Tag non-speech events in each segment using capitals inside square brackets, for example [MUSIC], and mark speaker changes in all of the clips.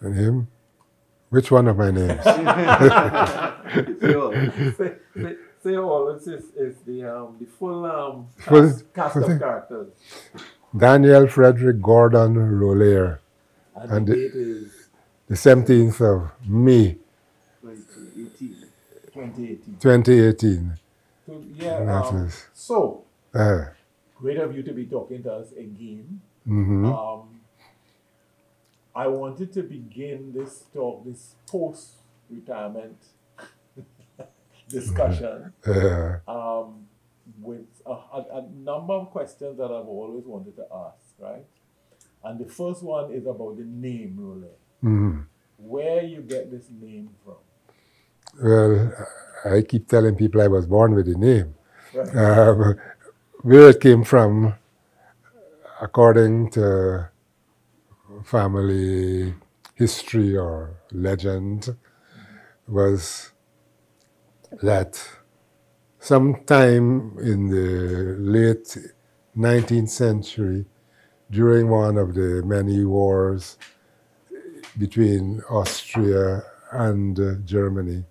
Speaker 1: My name? Which one of my names? [LAUGHS]
Speaker 2: say all. Say, say, say all. This is, is the um, the full um,
Speaker 1: Full-
Speaker 2: cast, cast
Speaker 1: full
Speaker 2: of
Speaker 1: thing.
Speaker 2: characters.
Speaker 1: Daniel Frederick Gordon Rohlehr,
Speaker 2: And,
Speaker 1: And
Speaker 2: the
Speaker 1: the-
Speaker 2: date is
Speaker 1: the 17th of May,
Speaker 2: 2018. 2018.
Speaker 1: 2018.
Speaker 2: So, yeah. Um, so
Speaker 1: Uh,
Speaker 2: great of you to be talking to us again.
Speaker 1: mhm.
Speaker 2: Um, I wanted to begin this talk, this post-retirement [LAUGHS] discussion,
Speaker 1: Uh, [LAUGHS]
Speaker 2: um, with a, a, a number of questions that I've always wanted to ask, right? And the first one is about the name, Rohlehr.
Speaker 1: mhm.
Speaker 2: Where you get this name from?
Speaker 1: Well, I keep telling people I was born with the name.
Speaker 2: Right.
Speaker 1: Um, where it came from, according to family history or legend, was that sometime in the late 19th century, during one of the many wars between Austria and Germany,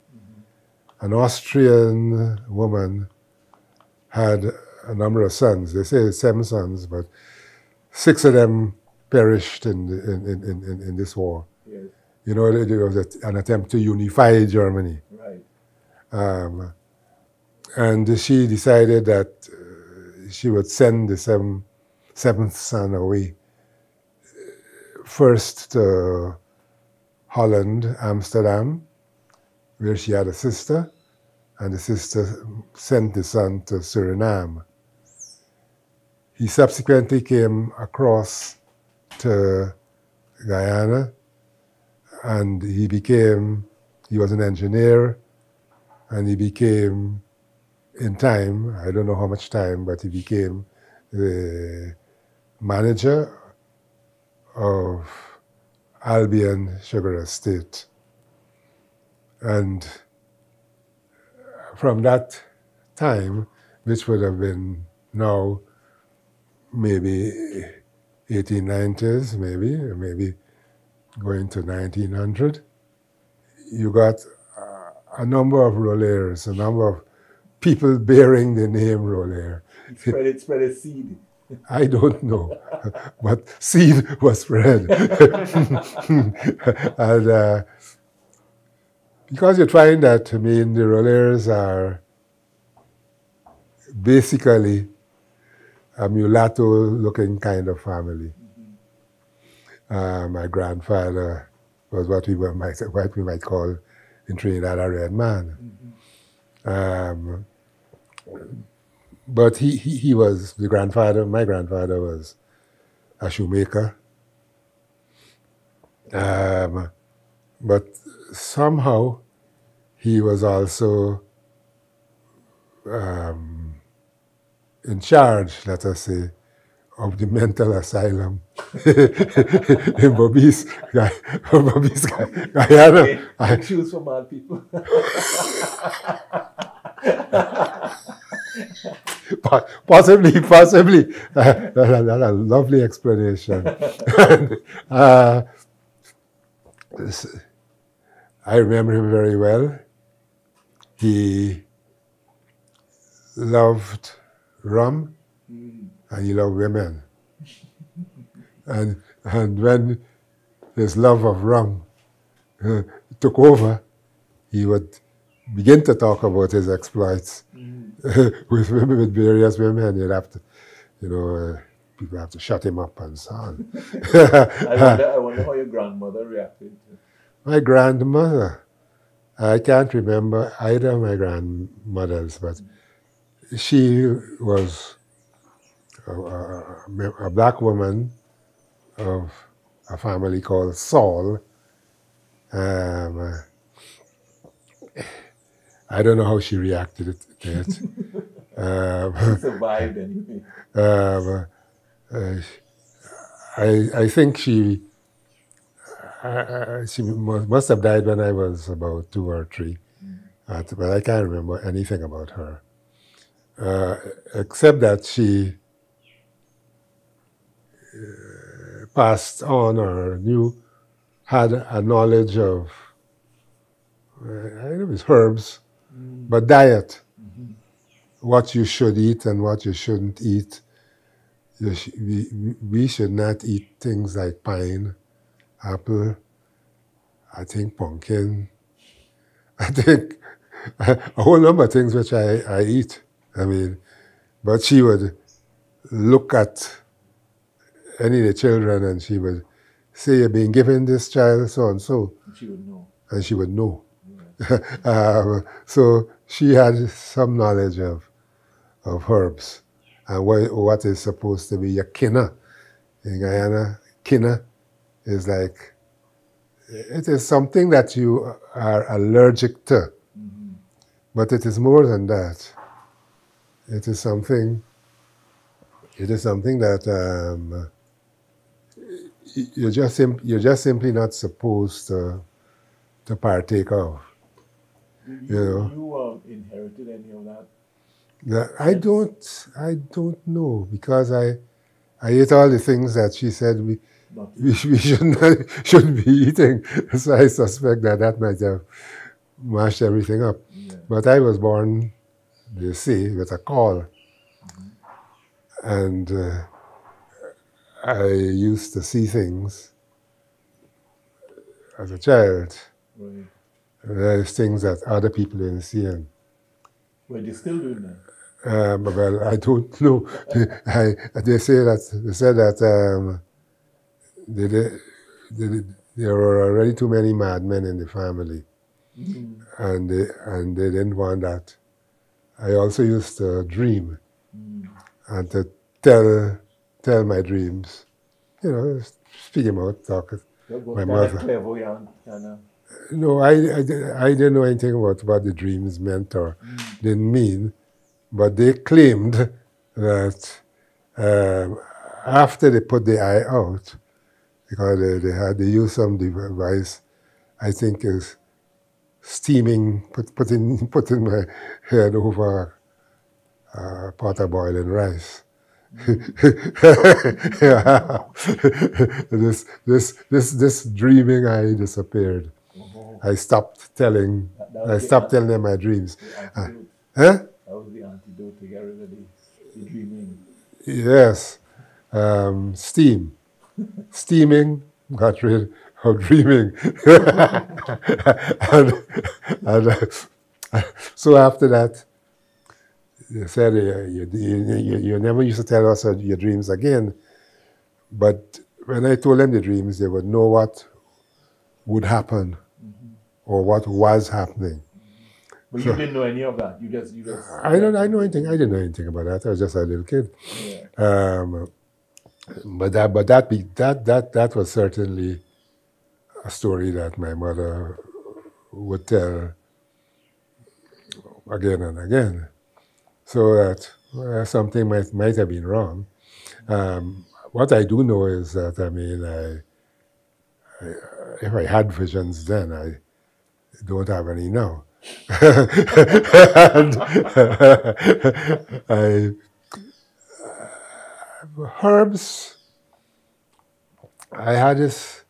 Speaker 1: an Austrian woman had a number of sons. They say seven sons, but six of them perished in, in, in, in, in- this war.
Speaker 2: Yes,
Speaker 1: You know, there was a- an attempt to unify Germany.
Speaker 2: right.
Speaker 1: Um, and she decided that uh, she would send the seven, seventh son away. First to Holland, Amsterdam, where she had a sister, and the sister sent the son to Suriname. He subsequently came across to Guyana, and he became, he was an engineer, and he became, in time, I don't know how much time, but he became the manager of Albion Sugar Estate. And from that time, which would have been now maybe 1890s, maybe, maybe going to 1900, you got uh, a number of Rohlehrs, a number of people bearing the name Rohlehr.
Speaker 2: Spread it, spread it seed.
Speaker 1: I don't know, [LAUGHS] but seed was spread. [LAUGHS] and uh, because you find that, I mean, the Rohlehrs are basically a mulatto looking kind of family. Uh, my grandfather was what we, were, might, what we might call in Trinidad a red man. Um, but he, he, he was the grandfather, my grandfather was a shoemaker. Um, but somehow he was also um, in charge, let us say, of the mental asylum [LAUGHS] in Berbice, Guy- [LAUGHS] Berbice Guy- Guyana.
Speaker 2: Okay,
Speaker 1: I- [LAUGHS]
Speaker 2: choose for mad people.
Speaker 1: Possibly, possibly. Uh, a lovely explanation. uh, I remember him very well. He loved rum and he loved women. And, and when his love of rum uh, took over, he would begin to talk about his exploits
Speaker 2: mm. [LAUGHS]
Speaker 1: with women, with various women. You'd have to, you know, uh, people have to shut him up and so on. [LAUGHS]
Speaker 2: I wonder, I wonder how your grandmother reacted. to
Speaker 1: my grandmother, I can't remember either of my grandmothers, but she was a, a, a black woman of a family called Saul. Um, I don't know how she reacted to it. [LAUGHS] um,
Speaker 2: Survived anyway.
Speaker 1: um, uh, I, I think she uh, uh, she must have died when I was about two or three, Uh, but I can't remember anything about her, uh, except that she uh, passed on or knew had a knowledge of, uh, I don't know if it's herbs,
Speaker 2: Mm.
Speaker 1: but diet,
Speaker 2: Mhm.
Speaker 1: what you should eat and what you shouldn't eat. You sh- we, we- we should not eat things like pine, apple, I think pumpkin, [LAUGHS] I think a whole number of things which I, I eat. I mean, but she would look at any of the children and she would say, You're being given this child so and so, And
Speaker 2: She would know.
Speaker 1: and she would know.
Speaker 2: Yeah. [LAUGHS]
Speaker 1: um, so she had some knowledge of, of herbs and what, what is supposed to be your kina. In Guyana, kina is like, it is something that you are allergic to,
Speaker 2: Mhm.
Speaker 1: but it is more than that. It is something, it is something that um, you're, just sim- you're just simply not supposed to, to partake of.
Speaker 2: You,
Speaker 1: You know.
Speaker 2: you um, inherited any of that?
Speaker 1: That I don't I don't know because I I ate all the things that she said we we, [LAUGHS] we shouldn't shouldn't be eating. So I suspect that that might have mashed everything up.
Speaker 2: yeah.
Speaker 1: But I was born, they see, with a caul, and uh, I used to see things as a child.
Speaker 2: Right.
Speaker 1: There's things that other people didn't see, and
Speaker 2: Well, you're still doing that.
Speaker 1: Um, well, I don't [LAUGHS] know. I, they say that they said that um, they, they, there were already too many madmen in the family,
Speaker 2: Mhm.
Speaker 1: and they, and they didn't want that. I also used to dream
Speaker 2: Mm.
Speaker 1: and to tell tell my dreams. You know, speak them out, talk. it. My mother.
Speaker 2: clairvoyant.
Speaker 1: No, I, I, I didn't know anything about what the dreams meant or didn't mean, but they claimed that um, after they put the eye out, because they, they had they used some device, I think is steaming, put, putting [LAUGHS] putting my head over a pot of boiling rice. [LAUGHS] yeah. [LAUGHS] this this this this dreaming I disappeared.
Speaker 2: Oh,
Speaker 1: I stopped telling. I stopped telling them my dreams.
Speaker 2: antidote.
Speaker 1: Huh?
Speaker 2: That was the antidote to get rid of the, the dreaming.
Speaker 1: Yes. Um, steam. Steaming got rid of dreaming. [LAUGHS] and and uh, so after that, they said uh, you, you, you, never used to tell us your dreams again. But when I told them the dreams, they would know what would happen or what was happening.
Speaker 2: But you didn't know any of that. You just, you just.
Speaker 1: I don't I know anything. I didn't know anything about that. I was just a little kid.
Speaker 2: Yeah.
Speaker 1: Um, but that, but that, be, that, that, that was certainly a story that my mother would tell again and again. So that well, something might, might have been wrong. Um, what I do know is that, I mean, I, I, if I had visions then, I don't have any now. [LAUGHS] and, I, herbs. I had this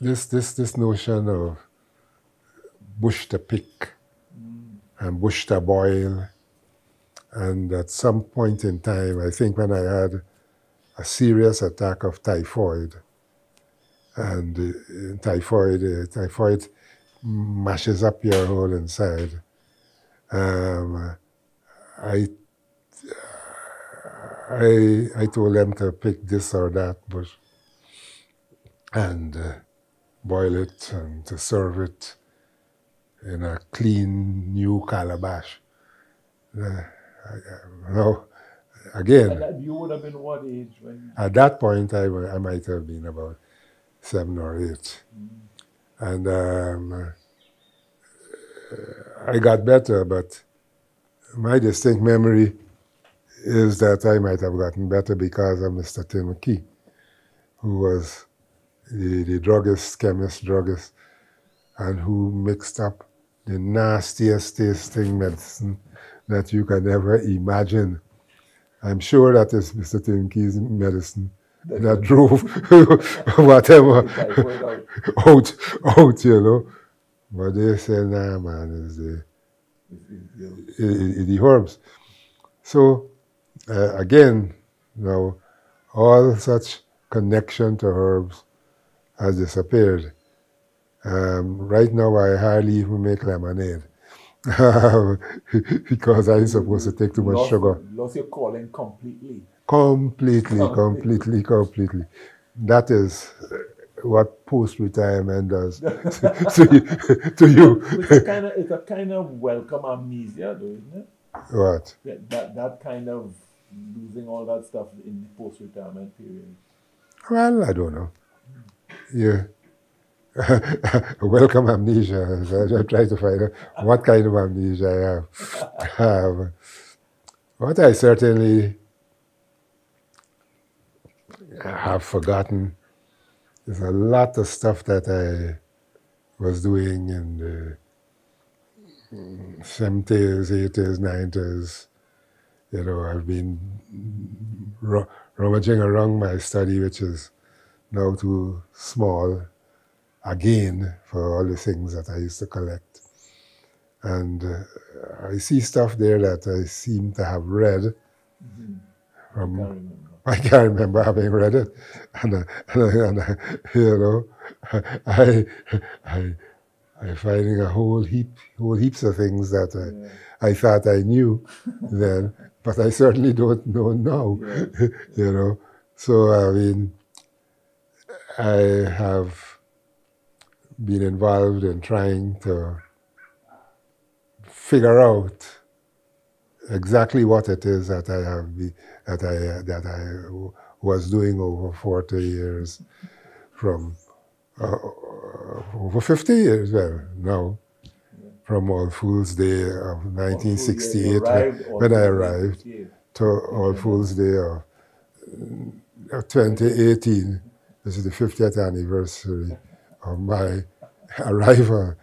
Speaker 1: this this this notion of bush to pick and bush to boil. And at some point in time, I think when I had a serious attack of typhoid, and typhoid uh, typhoid mashes up your whole inside. Um, I I, I told them to pick this or that bush and uh, boil it and to serve it in a clean new calabash. Uh, I- now, again,
Speaker 2: that, you would have been what age when?
Speaker 1: at that point, I, I might have been about seven or eight. And um, I got better, but my distinct memory is that I might have gotten better because of Mr. Tim McKee, who was the, the druggist, chemist, druggist, and who mixed up the nastiest tasting medicine that you can ever imagine. I'm sure that is Mr. Tim medicine that drove [LAUGHS] whatever out, out, you know. But they say, nah, man, it's the, it's, the herbs. So, uh, again, know, all such connection to herbs has disappeared. Um, right now, I hardly even make lemonade [LAUGHS] because I'm supposed to take too much
Speaker 2: lost,
Speaker 1: sugar.
Speaker 2: Lost your calling completely.
Speaker 1: Completely, [LAUGHS] completely, completely. That is what post-retirement does [LAUGHS] to, you, to you.
Speaker 2: It's a, kind of, it's a kind of welcome amnesia, though, isn't it?
Speaker 1: What?
Speaker 2: That, that, that kind of losing all that stuff in the post-retirement period.
Speaker 1: Well, I don't know. Yeah. [LAUGHS] welcome amnesia. [LAUGHS] So I try to find out what kind of amnesia I have. [LAUGHS] um, what I certainly have forgotten is a lot of stuff that I was doing in the 70s, 80s, 90s. You know, I've been rummaging around my study, which is now too small again for all the things that I used to collect. And uh, I see stuff there that I seem to have read
Speaker 2: Mm-hmm.
Speaker 1: from I can't remember [LAUGHS] having read it, [LAUGHS] and, uh, and, uh, you know, [LAUGHS] I, I, I finding a whole heap, whole heaps of things that
Speaker 2: Yeah.
Speaker 1: I, I thought I knew then, but I certainly don't know now,
Speaker 2: Yeah.
Speaker 1: you know. So I mean, I have been involved in trying to figure out exactly what it is that I have be, that I that I was doing over 40 years from uh, over 50 years well now from All Fools Day of 1968
Speaker 2: You
Speaker 1: when- when I arrived to All Fools Day of uh, 2018 this is the 50th anniversary of my [LAUGHS] arrival